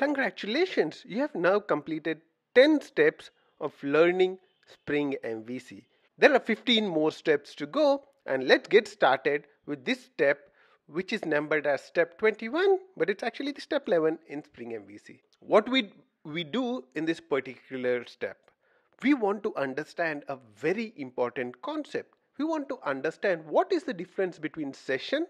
Congratulations, you have now completed 10 steps of learning Spring MVC. There are 15 more steps to go and let's get started with this step which is numbered as step 21 but it's actually the step 11 in Spring MVC. What we, we do in this particular step? We want to understand a very important concept. We want to understand what is the difference between session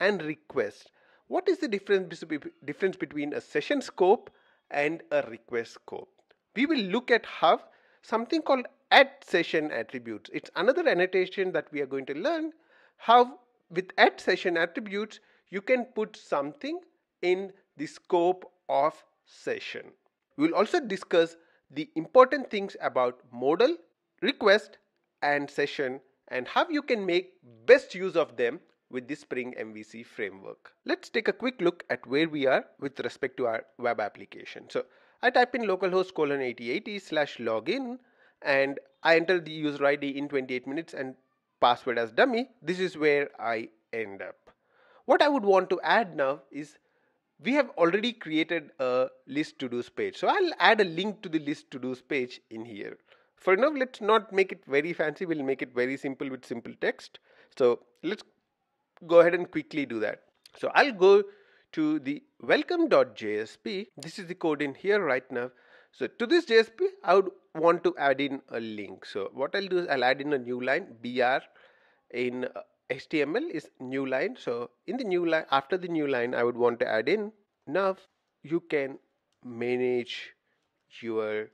and request what is the difference, difference between a session scope and a request scope? We will look at how something called at session attributes. It's another annotation that we are going to learn how with at session attributes you can put something in the scope of session. We will also discuss the important things about model, request and session and how you can make best use of them with the Spring MVC framework. Let's take a quick look at where we are with respect to our web application. So I type in localhost colon 8080 slash login and I enter the user ID in 28 minutes and password as dummy. This is where I end up. What I would want to add now is we have already created a list to do's page. So I'll add a link to the list to do's page in here. For now, let's not make it very fancy. We'll make it very simple with simple text. So let's go ahead and quickly do that. So I'll go to the welcome.jsp. This is the code in here right now. So to this JSP, I would want to add in a link. So what I'll do is I'll add in a new line br in uh, HTML is new line. So in the new line, after the new line, I would want to add in now you can manage your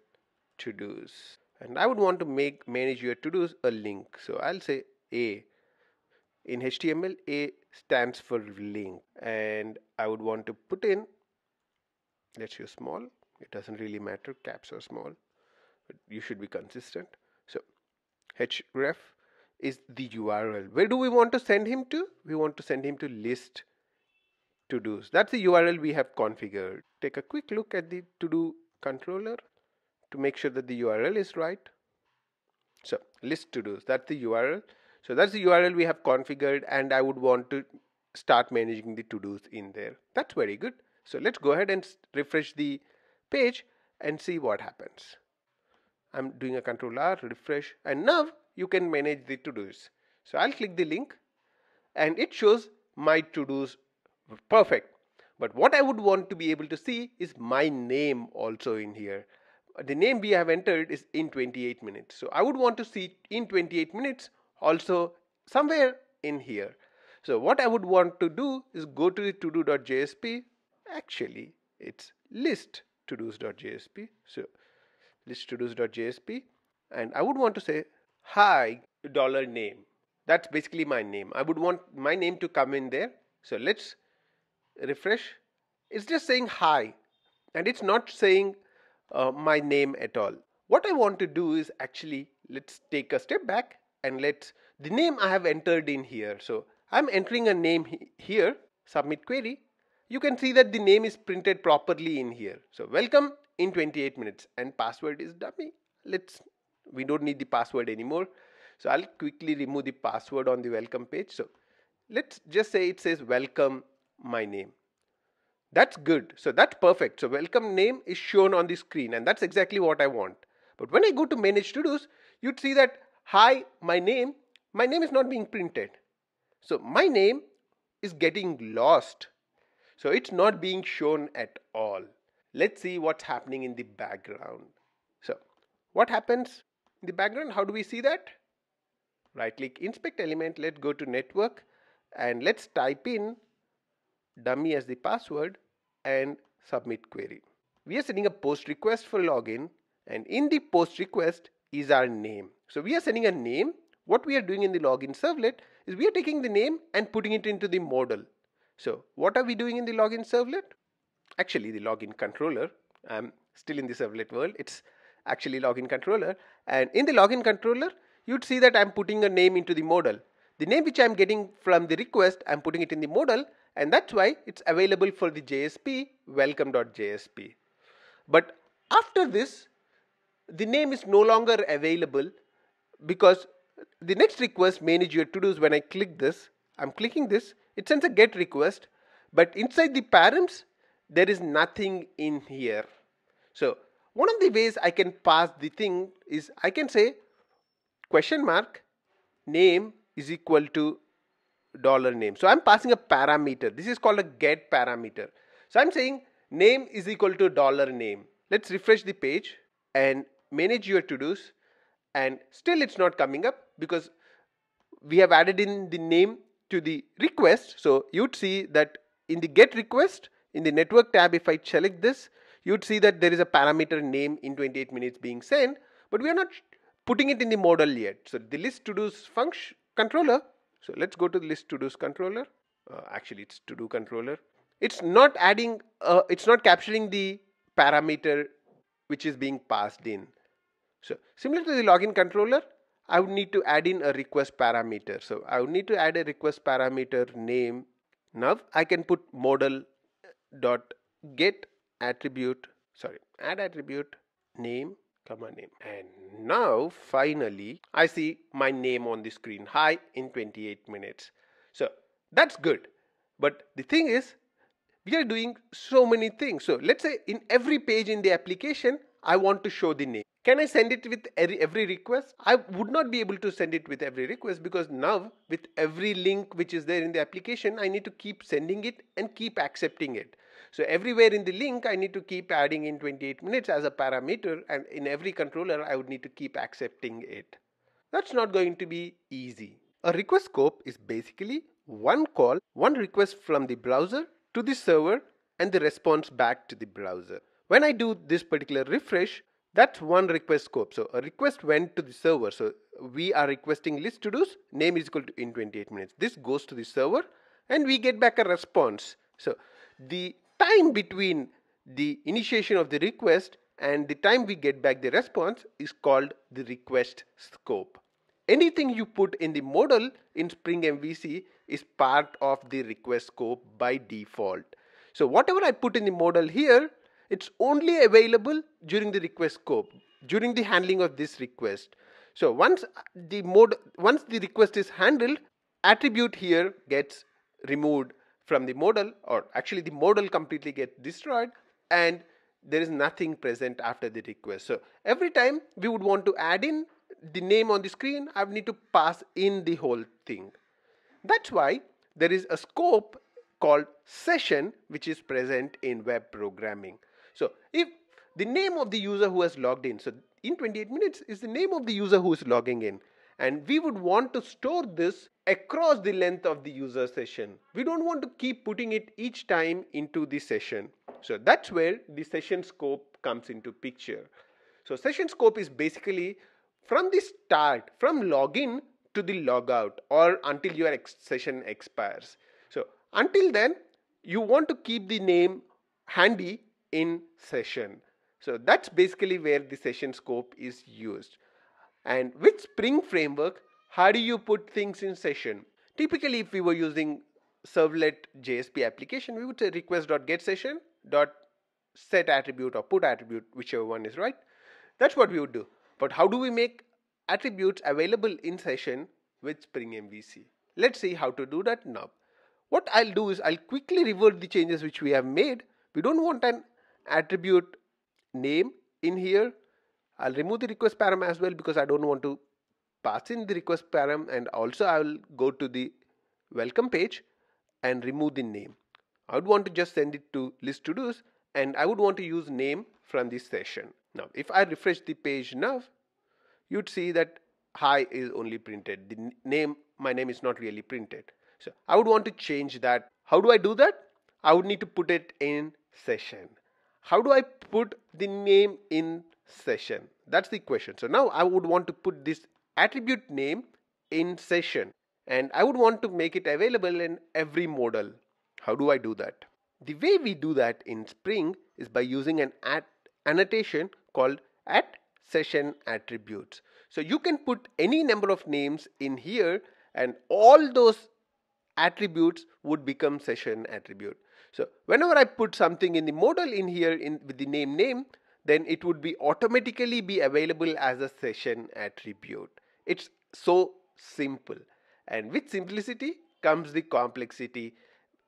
to-dos and I would want to make manage your to-dos a link. So I'll say a in HTML A stands for link. And I would want to put in let's use small. It doesn't really matter caps or small. But you should be consistent. So href is the URL where do we want to send him to? We want to send him to list to do's that's the URL we have configured. Take a quick look at the to do controller to make sure that the URL is right. So list to do's that's the URL so that's the URL we have configured and I would want to start managing the to-dos in there. That's very good. So let's go ahead and refresh the page and see what happens. I'm doing a control R, refresh and now you can manage the to-dos. So I'll click the link and it shows my to-dos perfect. But what I would want to be able to see is my name also in here. The name we have entered is in 28 minutes. So I would want to see in 28 minutes also somewhere in here. So what I would want to do is go to the todo.jsp. Actually, it's list todos.jsp. So list todos.jsp and I would want to say hi dollar name. That's basically my name. I would want my name to come in there. So let's refresh. It's just saying hi and it's not saying uh, my name at all. What I want to do is actually let's take a step back and let's the name I have entered in here. So I'm entering a name he here, submit query. You can see that the name is printed properly in here. So welcome in 28 minutes and password is dummy. Let's, we don't need the password anymore. So I'll quickly remove the password on the welcome page. So let's just say it says welcome my name. That's good. So that's perfect. So welcome name is shown on the screen and that's exactly what I want. But when I go to manage to dos, you'd see that hi, my name, my name is not being printed. So my name is getting lost. So it's not being shown at all. Let's see what's happening in the background. So what happens in the background? How do we see that? Right click inspect element. Let's go to network and let's type in dummy as the password and submit query. We are sending a post request for login and in the post request is our name. So we are sending a name. What we are doing in the login servlet is we are taking the name and putting it into the model. So what are we doing in the login servlet? Actually the login controller. I'm still in the servlet world. It's actually login controller. And in the login controller, you'd see that I'm putting a name into the model. The name which I'm getting from the request, I'm putting it in the model. and that's why it's available for the JSP welcome.jsp. But after this, the name is no longer available because the next request manage your to-dos when I click this I'm clicking this it sends a get request but inside the params there is nothing in here. So one of the ways I can pass the thing is I can say question mark name is equal to dollar name. So I'm passing a parameter. This is called a get parameter. So I'm saying name is equal to dollar name. Let's refresh the page and manage your to-dos and still it's not coming up because we have added in the name to the request. So you'd see that in the get request in the network tab if I select this you'd see that there is a parameter name in 28 minutes being sent but we are not putting it in the model yet. So the list to do's function controller. So let's go to the list to do's controller. Uh, actually it's to do controller. It's not adding, uh, it's not capturing the parameter which is being passed in. So similar to the login controller, I would need to add in a request parameter. So I would need to add a request parameter name. Now I can put model dot get attribute sorry add attribute name comma name. And now finally I see my name on the screen. Hi in 28 minutes. So that's good. But the thing is we are doing so many things. So let's say in every page in the application I want to show the name can I send it with every, request? I would not be able to send it with every request because now with every link which is there in the application, I need to keep sending it and keep accepting it. So everywhere in the link, I need to keep adding in 28 minutes as a parameter and in every controller, I would need to keep accepting it. That's not going to be easy. A request scope is basically one call, one request from the browser to the server and the response back to the browser. When I do this particular refresh, that's one request scope. So a request went to the server. So we are requesting list to do's name is equal to in 28 minutes. This goes to the server and we get back a response. So the time between the initiation of the request and the time we get back the response is called the request scope. Anything you put in the model in Spring MVC is part of the request scope by default. So whatever I put in the model here it's only available during the request scope, during the handling of this request. So once the mode, once the request is handled, attribute here gets removed from the model or actually the model completely gets destroyed and there is nothing present after the request. So every time we would want to add in the name on the screen, I would need to pass in the whole thing. That's why there is a scope called session which is present in web programming. The name of the user who has logged in, so in 28 minutes is the name of the user who is logging in. And we would want to store this across the length of the user session. We don't want to keep putting it each time into the session. So that's where the session scope comes into picture. So session scope is basically from the start, from login to the logout or until your ex session expires. So until then, you want to keep the name handy in session. So that's basically where the session scope is used. And with Spring Framework, how do you put things in session? Typically, if we were using servlet JSP application, we would say request.get session dot set attribute or put attribute, whichever one is right. That's what we would do. But how do we make attributes available in session with Spring MVC? Let's see how to do that now. What I'll do is I'll quickly revert the changes which we have made. We don't want an attribute name in here. I'll remove the request param as well because I don't want to pass in the request param and also I will go to the welcome page and remove the name. I would want to just send it to list to do's and I would want to use name from this session. Now if I refresh the page now you'd see that hi is only printed. The name my name is not really printed. So I would want to change that. How do I do that? I would need to put it in session how do I put the name in session? That's the question. So now I would want to put this attribute name in session and I would want to make it available in every model. How do I do that? The way we do that in Spring is by using an at annotation called at session attributes. So you can put any number of names in here and all those attributes would become session attribute. So whenever I put something in the model in here in with the name name, then it would be automatically be available as a session attribute. It's so simple. And with simplicity comes the complexity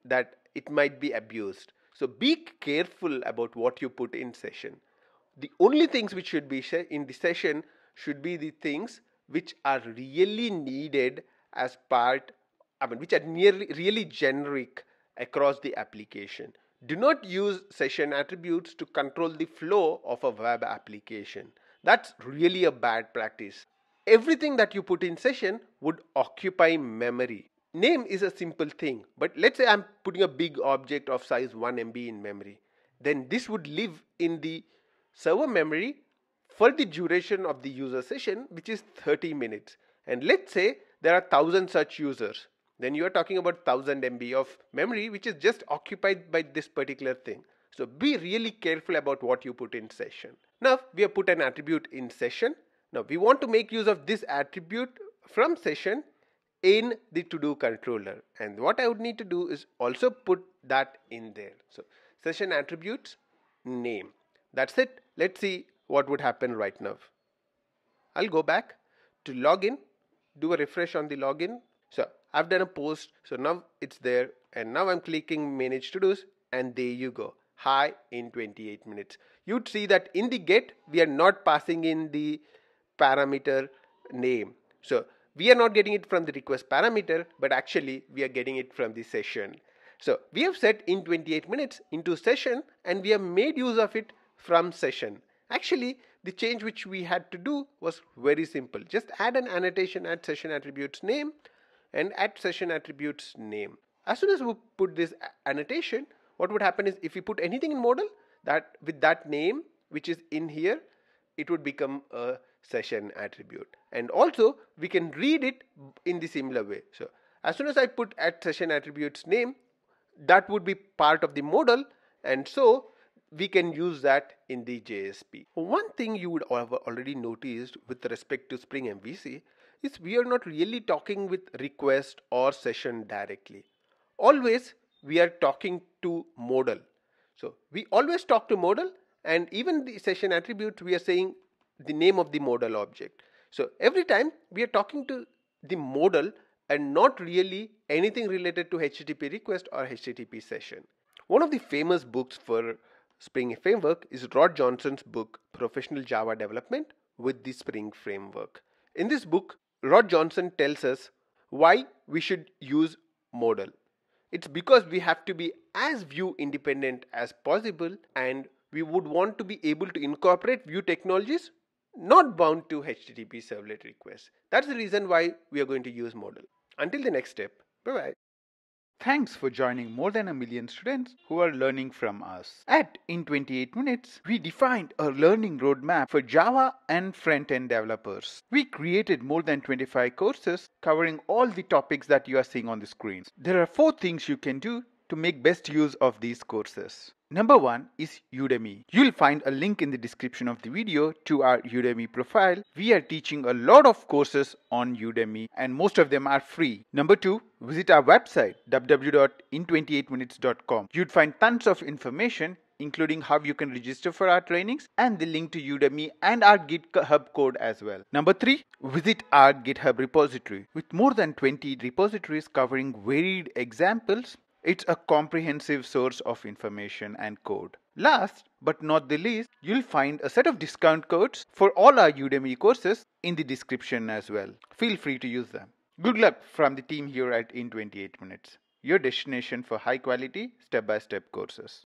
that it might be abused. So be careful about what you put in session. The only things which should be in the session should be the things which are really needed as part, I mean, which are nearly really generic across the application. Do not use session attributes to control the flow of a web application. That's really a bad practice. Everything that you put in session would occupy memory. Name is a simple thing, but let's say I'm putting a big object of size 1 MB in memory. Then this would live in the server memory for the duration of the user session, which is 30 minutes. And let's say there are 1000 such users. Then you are talking about 1000 MB of memory, which is just occupied by this particular thing. So be really careful about what you put in session. Now we have put an attribute in session. Now we want to make use of this attribute from session in the to do controller and what I would need to do is also put that in there. So session attributes name that's it let's see what would happen right now. I'll go back to login do a refresh on the login I've done a post so now it's there and now I'm clicking manage to dos and there you go. Hi in 28 minutes. You'd see that in the get we are not passing in the parameter name. So we are not getting it from the request parameter but actually we are getting it from the session. So we have set in 28 minutes into session and we have made use of it from session. Actually the change which we had to do was very simple. Just add an annotation at session attributes name and at session attributes name. As soon as we put this annotation what would happen is if we put anything in model that with that name which is in here it would become a session attribute. And also we can read it in the similar way. So as soon as I put at session attributes name that would be part of the model and so we can use that in the JSP. One thing you would have already noticed with respect to Spring MVC is we are not really talking with request or session directly. Always we are talking to model. So we always talk to model and even the session attributes we are saying the name of the model object. So every time we are talking to the model and not really anything related to HTTP request or HTTP session. One of the famous books for Spring Framework is Rod Johnson's book Professional Java Development with the Spring Framework. In this book, Rod Johnson tells us why we should use model. It's because we have to be as view independent as possible and we would want to be able to incorporate view technologies not bound to HTTP servlet requests. That's the reason why we are going to use model. Until the next step, bye bye. Thanks for joining more than a million students who are learning from us. At In 28 Minutes, we defined a learning roadmap for Java and front-end developers. We created more than 25 courses covering all the topics that you are seeing on the screen. There are four things you can do to make best use of these courses. Number one is Udemy. You'll find a link in the description of the video to our Udemy profile. We are teaching a lot of courses on Udemy and most of them are free. Number two, visit our website www.in28minutes.com. You'd find tons of information including how you can register for our trainings and the link to Udemy and our GitHub code as well. Number three, visit our GitHub repository. With more than 20 repositories covering varied examples, it's a comprehensive source of information and code. Last but not the least, you'll find a set of discount codes for all our Udemy courses in the description as well. Feel free to use them. Good luck from the team here at In 28 Minutes, your destination for high quality step by step courses.